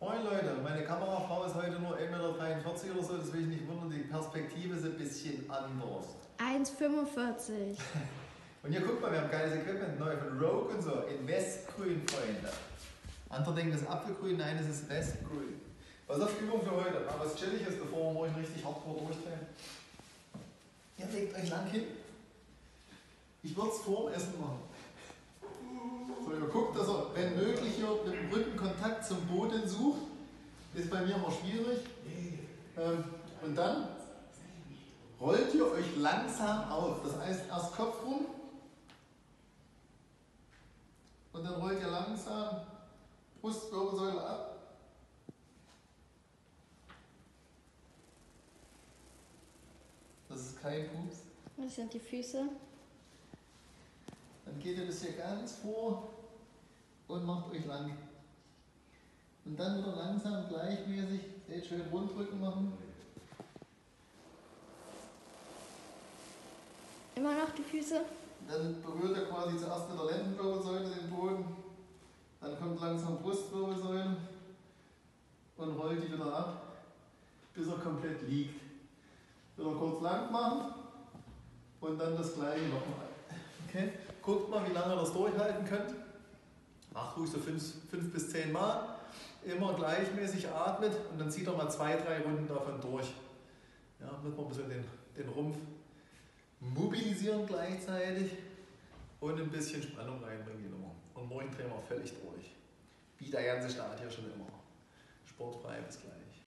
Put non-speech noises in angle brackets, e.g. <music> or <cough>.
Moin Leute, meine Kamerafrau ist heute nur 1,43 Meter oder so, deswegen nicht wundern, die Perspektive ist ein bisschen anders. 1,45. <laughs> Und hier guckt mal, wir haben geiles Equipment neu von Rogue und so, in Westgrün, Freunde. Andere denken, das ist Apfelgrün, nein, es ist Westgrün. Was ist auf Übung für heute? Mal was Chilliges, bevor wir morgen richtig hardcore durchdrehen. Ihr legt euch lang hin. Ich würde es vor dem Essen machen. Kontakt zum Boden sucht. Ist bei mir immer schwierig. Ähm, und dann rollt ihr euch langsam auf. Das heißt, erst Kopf rum. Und dann rollt ihr langsam Brustwirbelsäule ab. Das ist kein Pups. Das sind die Füße. Dann geht ihr das hier ganz vor und macht euch lang. Und dann wieder langsam gleichmäßig, seht schön Rundrücken machen. Immer noch die Füße. Dann berührt er quasi zuerst mit der Lendenwirbelsäule den Boden. Dann kommt langsam Brustwirbelsäule und rollt die wieder ab, bis er komplett liegt. Wieder kurz lang machen und dann das gleiche nochmal. Okay? Guckt mal, wie lange ihr das durchhalten könnt. Macht ruhig so fünf, bis zehn Mal. Immer gleichmäßig atmet und dann zieht er mal zwei, drei Runden davon durch. Ja, damit wir ein bisschen den, den Rumpf mobilisieren gleichzeitig und ein bisschen Spannung reinbringen die Nummer. Und morgen drehen wir völlig durch. Wie der ganze Start hier schon immer. Sportfrei, bis gleich.